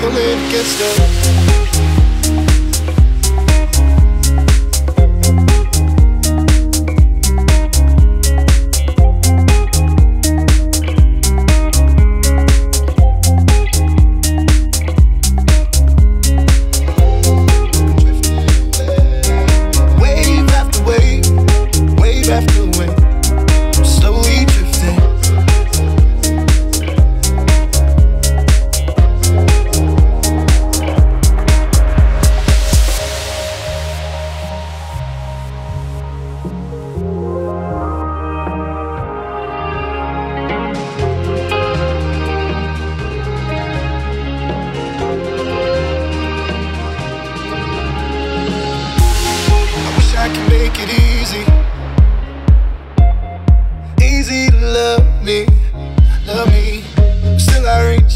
pulling against the. easy. Easy to love me, love me. Still, I reach.